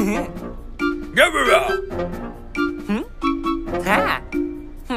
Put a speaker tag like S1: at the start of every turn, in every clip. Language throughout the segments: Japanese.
S1: ガブラんはあうん。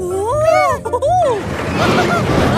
S1: Ooh!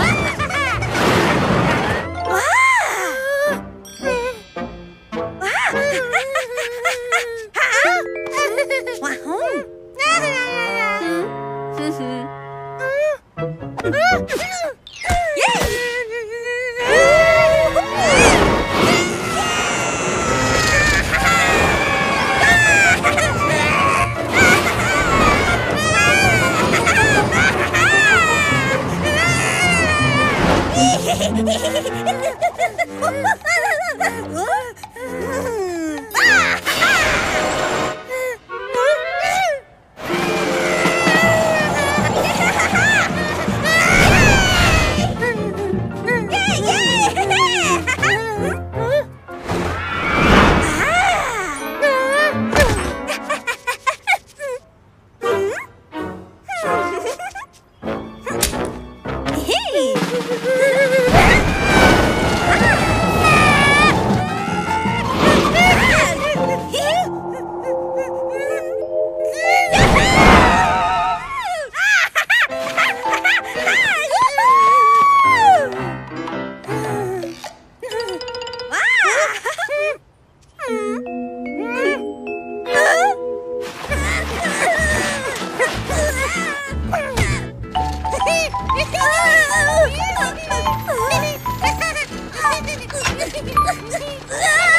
S1: う わ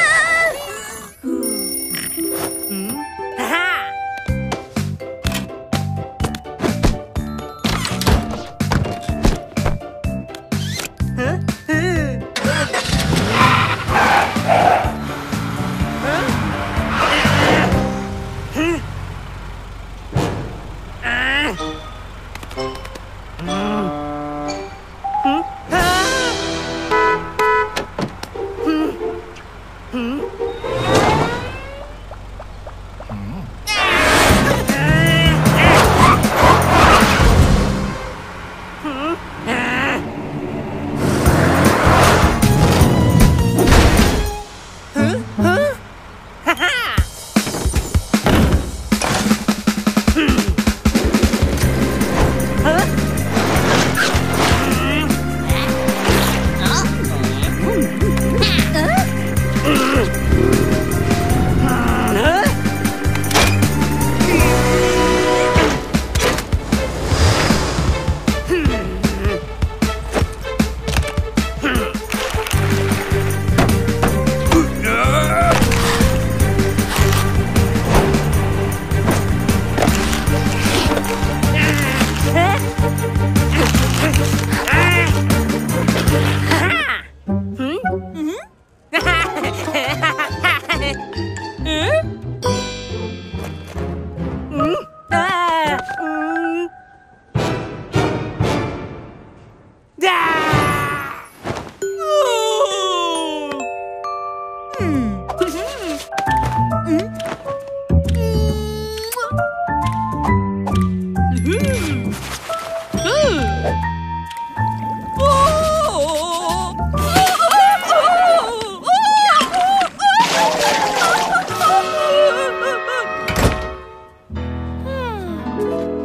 S1: Thank you.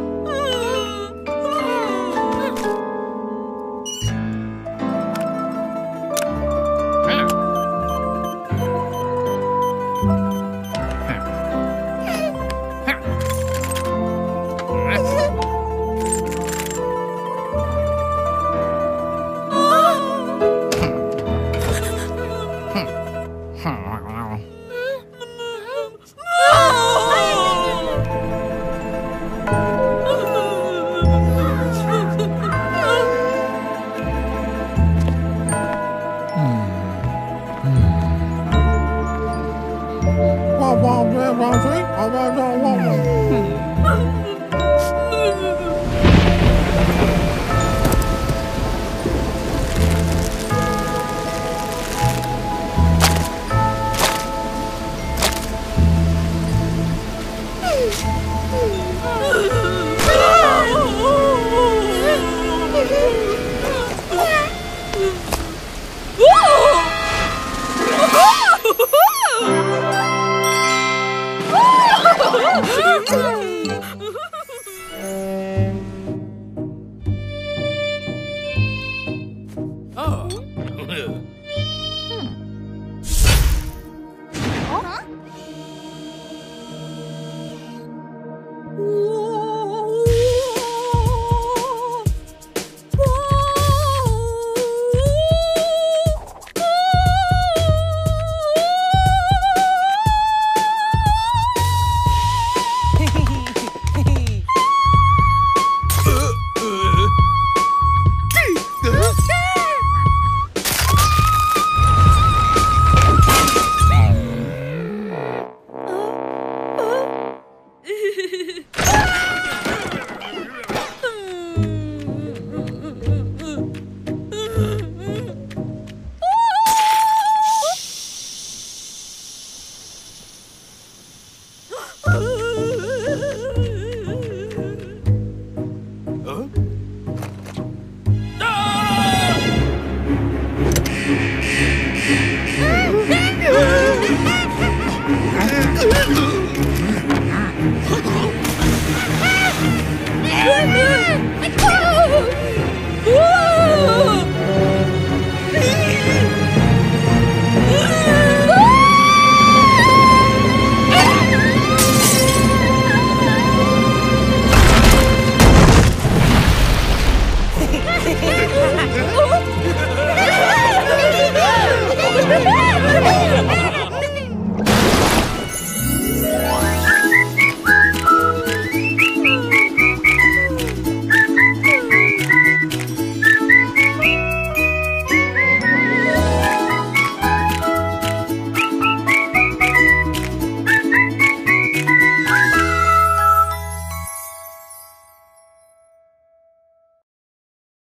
S1: Yeah.